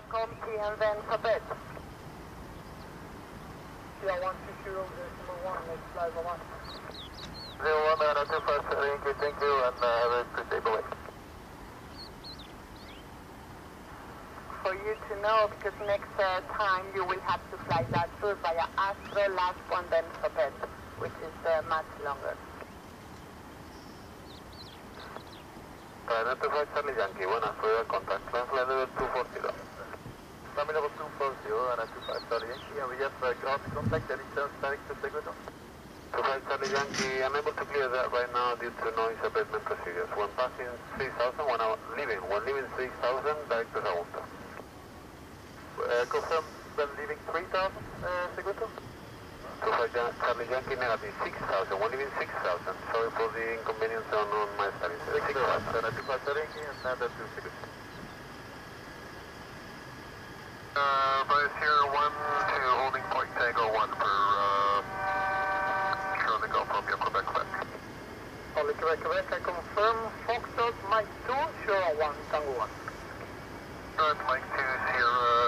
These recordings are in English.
Mark on and then Quebec. Yeah, 160 over one, let's fly for one. Thank you, thank you, and uh, have a good day, boy. For you to know, because next uh, time you will have to fly that route via Astro, last one, then Quebec, which is uh, much longer. Adelante, Fox Charlie Yankee. Buenas, prueba de contacto. Transla level 240. Level 240, Ryanair to flight Charlie Yankee, and we just uh, ground contact, any chance direct to Segundo? To flight Charlie Yankee, unable to clear that right now due to noise abatement procedures. When passing 3000, when I'm leaving, when leaving 3000, direct to Segundo. Uh, confirm when leaving 3000, uh, Segundo? To flight Jan- Charlie Yankee, negative 6000, when leaving 6000. Sorry for the inconvenience on, on my side. 6000, Ryanair to flight Charlie Yankee, and standard Segundo. Uh, Bryce here, one to holding point Tango, one for, uh, Charlie Golf Romeo, Quebec, Quebec. Holy Quebec, Quebec, I confirm Foxtrot Mike 2, Sierra 1, Tango 1. Good, Mike 2, Sierra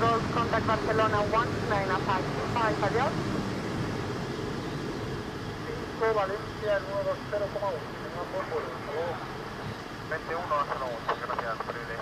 Gold, contact Barcelona 19525, adiós. 5 Valencia, el nuevo 0,1, 21 Barcelona, gracias,